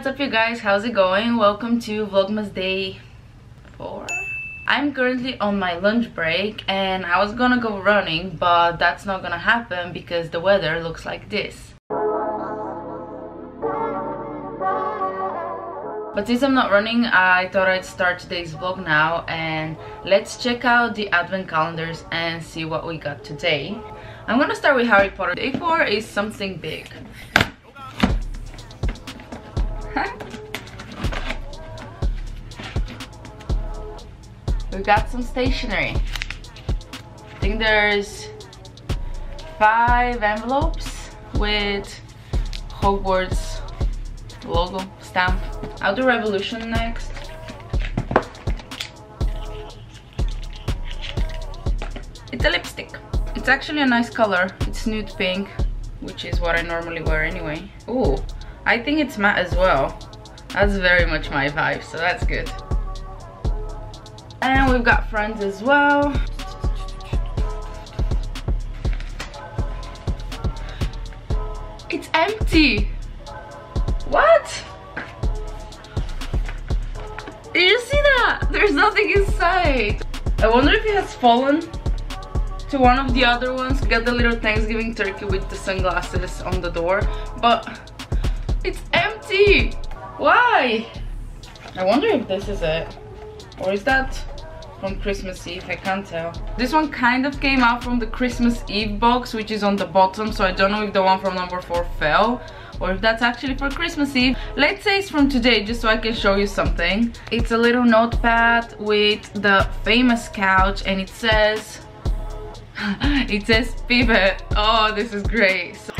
what's up you guys? How's it going? Welcome to Vlogmas Day 4. I'm currently on my lunch break and I was gonna go running but that's not gonna happen because the weather looks like this. But since I'm not running, I thought I'd start today's vlog now and let's check out the advent calendars and see what we got today. I'm gonna start with Harry Potter. Day 4 is something big. we got some stationery. I think there's five envelopes with Hogwarts logo stamp. I'll do Revolution next. It's a lipstick. It's actually a nice color. It's nude pink, which is what I normally wear anyway. Oh, I think it's matte as well. That's very much my vibe, so that's good. And we've got friends as well. It's empty. What? Did you see that? There's nothing inside. I wonder if it has fallen to one of the other ones. Get the little Thanksgiving turkey with the sunglasses on the door. But it's empty. Why? I wonder if this is it. Or is that from Christmas Eve? I can't tell. This one kind of came out from the Christmas Eve box, which is on the bottom. So I don't know if the one from number four fell or if that's actually for Christmas Eve. Let's say it's from today, just so I can show you something. It's a little notepad with the famous couch and it says, it says pivot. Oh, this is great. So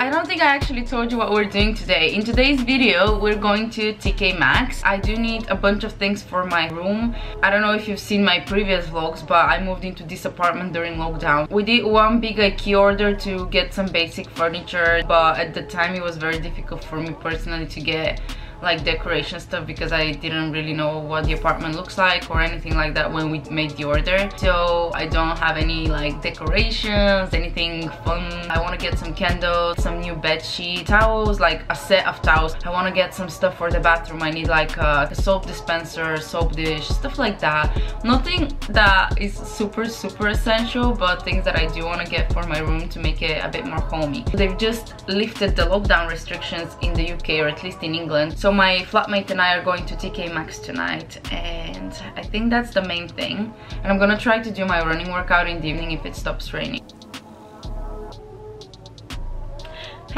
I don't think I actually told you what we're doing today. In today's video, we're going to TK Maxx. I do need a bunch of things for my room. I don't know if you've seen my previous vlogs, but I moved into this apartment during lockdown. We did one big IKEA order to get some basic furniture, but at the time it was very difficult for me personally to get like decoration stuff because I didn't really know what the apartment looks like or anything like that when we made the order. So I don't have any like decorations anything fun. I want to get some candles some new bed sheet towels like a set of towels. I want to get some stuff for the bathroom. I need like a, a soap dispenser soap dish stuff like that. Nothing that is super super essential but things that I do want to get for my room to make it a bit more homey. They've just lifted the lockdown restrictions in the UK or at least in England. So my flatmate and I are going to TK Maxx tonight and I think that's the main thing. And I'm gonna try to do my running workout in the evening if it stops raining.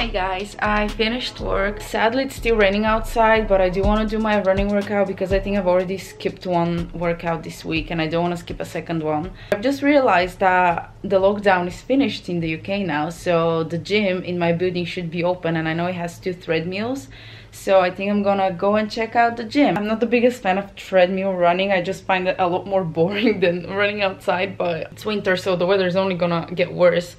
Hey guys, I finished work. Sadly, it's still raining outside, but I do want to do my running workout because I think I've already skipped one workout this week and I don't want to skip a second one. I've just realized that the lockdown is finished in the UK now, so the gym in my building should be open and I know it has two treadmills. So I think I'm gonna go and check out the gym. I'm not the biggest fan of treadmill running. I just find it a lot more boring than running outside, but it's winter, so the weather is only gonna get worse.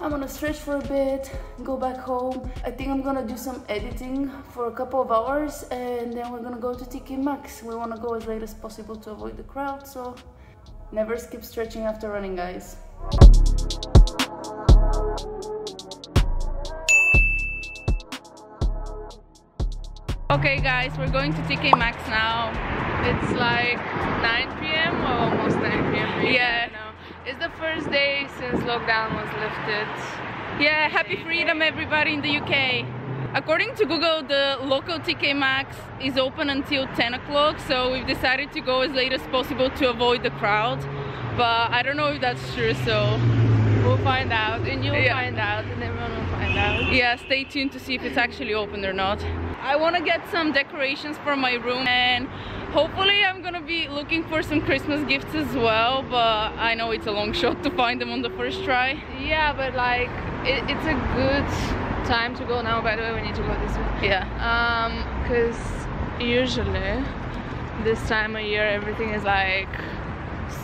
I'm gonna stretch for a bit, go back home. I think I'm gonna do some editing for a couple of hours and then we're gonna go to TK Maxx. We wanna go as late as possible to avoid the crowd, so never skip stretching after running, guys. Okay guys, we're going to TK Maxx now. It's like 9 p.m. or almost 9 p.m. Yeah. It's the first day since lockdown was lifted. Yeah, happy freedom everybody in the UK. According to Google, the local TK Maxx is open until 10 o'clock, so we've decided to go as late as possible to avoid the crowd. But I don't know if that's true, so we'll find out, and you'll yeah. find out, and everyone will find out. Yeah, stay tuned to see if it's actually open or not. I want to get some decorations for my room and hopefully I'm gonna be looking for some Christmas gifts as well but I know it's a long shot to find them on the first try yeah but like it, it's a good time to go now. By the way, we need to go this way. Yeah. Um, because usually this time of year everything is like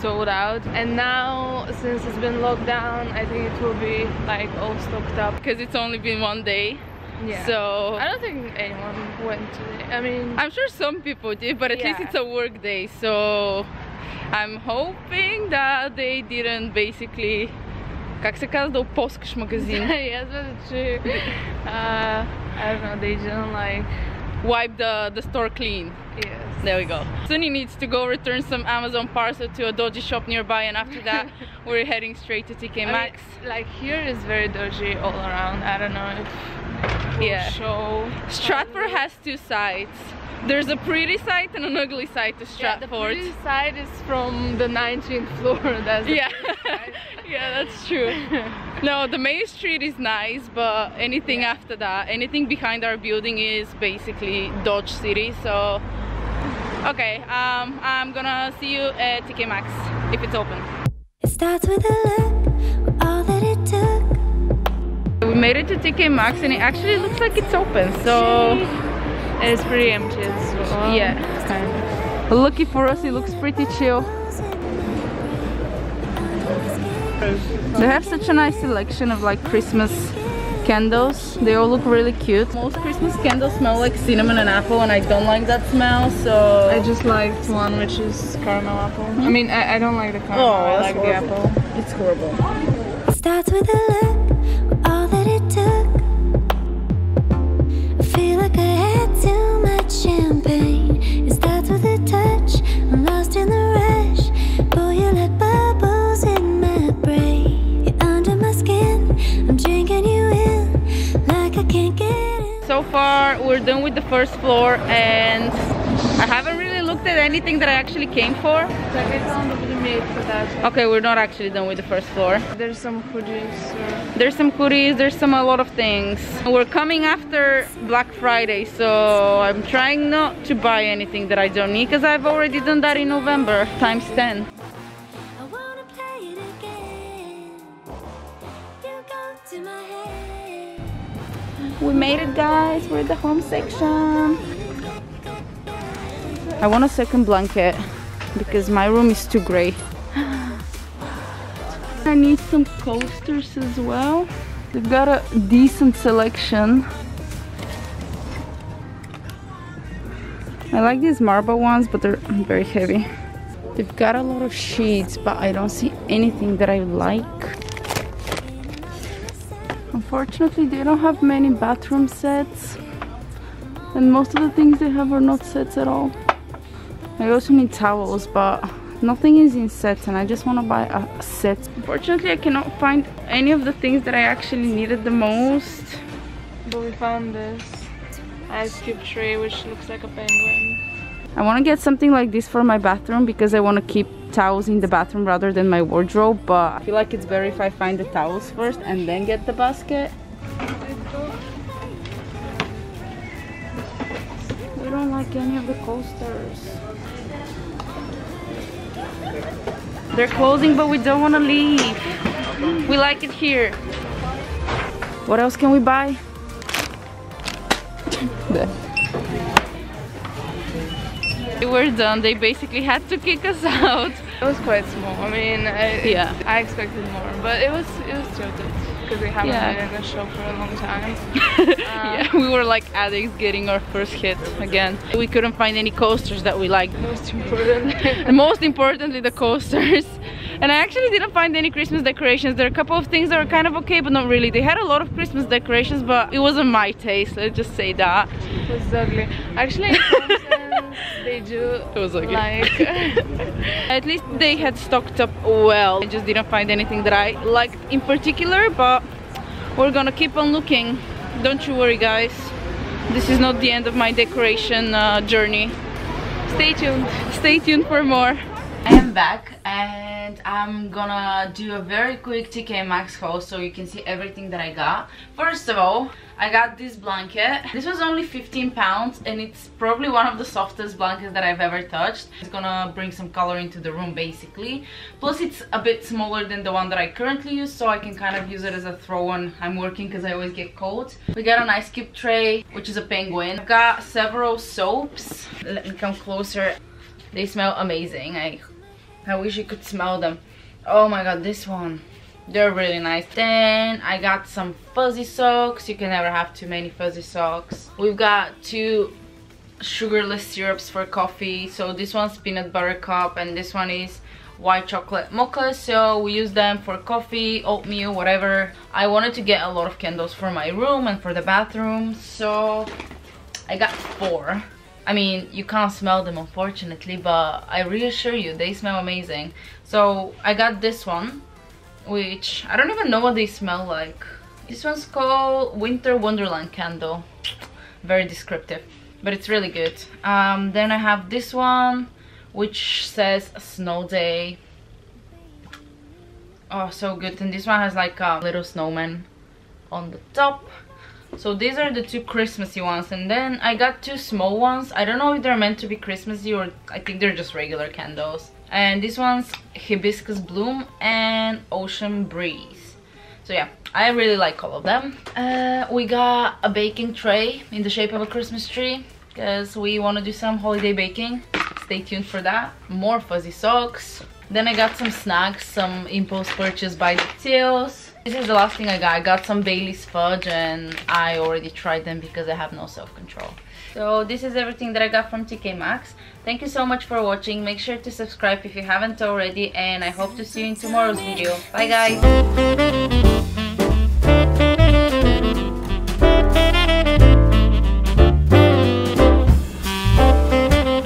sold out and now since it's been locked down I think it will be like all stocked up Because it's only been one day. yeah So I don't think anyone went today I mean I'm sure some people did, but at least Yeah. it's a work day. So I'm hoping that they didn't basically как се казва да опоскаш магазин. yes but true uh, I don't know they didn't like Wipe the, the store clean. yes There we go. Sunny needs to go return some Amazon parcel to a dodgy shop nearby and after that we're heading straight to TK I mean, Maxx. like here is very dodgy all around I don't know if it will yeah. show Stratford has two sides. There's a pretty side and an ugly side to Yeah, the Stratford. pretty side is from the 19th floor. That's the Yeah, yeah, that's true. No, the main street is nice, but anything Yeah. after that, anything behind our building is basically Dodge City. So, okay, um, I'm gonna see you at TK Maxx if it's open. It starts with a look, all that it took. We made it to TK Maxx and it actually looks like it's open. So, it's pretty empty as well. Yeah. Kind of. lucky for us, it looks pretty chill. They have such a nice selection of like Christmas candles. They all look really cute. Most Christmas candles smell like cinnamon and apple and I don't like that smell, so... I just liked one which is caramel apple. I mean, I, I don't like the caramel. Oh, I that's like the apple. It's horrible. It starts with a look, we're done with the first floor and I haven't really looked at anything that I actually came for. Tak je tam dobrý mít for that. Okay, we're not actually done with the first floor. There's some hoodies. Uh, There's some goodies, there's some a lot of things. We're coming after Black Friday, so I'm trying not to buy anything that I don't need because I've already done that in November times 10. We made it guys, we're at the home section. I want a second blanket because my room is too gray. I need some coasters as well. They've got a decent selection. I like these marble ones, but they're very heavy. They've got a lot of sheets, but I don't see anything that I like. Unfortunately, they don't have many bathroom sets. And most of the things they have are not sets at all. I also need towels, but nothing is in sets and I just want to buy a set. Unfortunately, I cannot find any of the things that I actually needed the most. but we found this ice cube tray which looks like a penguin. I want to get something like this for my bathroom because I want to keep towels in the bathroom rather than my wardrobe. But I feel like it's better if I find the towels first and then get the basket. We don't like any of the coasters. They're closing, but we don't want to leave. We like it here. What else can we buy? There. We're done. They basically had to kick us out. It was quite small. I mean, I, Yeah. I expected more, but it was it was good because we haven't Yeah. been in a show for a long time. yeah, um, we were like addicts getting our first hit again. We couldn't find any coasters that we liked. Most important. And most importantly, the coasters. And I actually didn't find any Christmas decorations. There are a couple of things that are kind of okay, but not really. They had a lot of Christmas decorations, but it wasn't my taste. Let's just say that. it was ugly. Actually, they do It was ugly. like At least they had stocked up well. I just didn't find anything that I liked in particular, but we're gonna keep on looking. Don't you worry, guys. This is not the end of my decoration uh, journey. stay tuned. Stay tuned for more. I am back and and I'm gonna do a very quick TK Maxx haul so you can see everything that I got. First of all, I got this blanket. This was only 15 pounds and it's probably one of the softest blankets that I've ever touched. It's gonna bring some color into the room basically. Plus it's a bit smaller than the one that I currently use so I can kind of use it as a throw when I'm working because I always get cold. We got an ice cube tray which is a penguin. I've got several soaps. Let me come closer. They smell amazing. I, I wish you could smell them. Oh my god, this one. They're really nice. Then i got some fuzzy socks. You can never have too many fuzzy socks. We've got two sugarless syrups for coffee. So this one's peanut butter cup and this one is white chocolate mocha. So we use them for coffee oatmeal whatever. I wanted to get a lot of candles for my room and for the bathroom. So i got four I mean, you can't smell them unfortunately, but I reassure you, they smell amazing. So I got this one which I don't even know what they smell like. This one's called Winter Wonderland Candle. Very descriptive, but it's really good. Um, then I have this one, which says Snow Day. Oh, so good. And this one has like a little snowman on the top. So these are the two Christmassy ones. And then I got two small ones. I don't know if they're meant to be Christmassy or I think they're just regular candles and this one's hibiscus bloom and ocean breeze so yeah i really like all of them uh, we got a baking tray in the shape of a christmas tree because we want to do some holiday baking stay tuned for that more fuzzy socks then i got some snacks some impulse purchase by the Teals. This is the last thing i got i got some bailey's fudge and i already tried them because i have no self-control so this is everything that I got from TK Maxx. Thank you so much for watching. Make sure to subscribe if you haven't already and I hope to see you in tomorrow's video. Bye guys!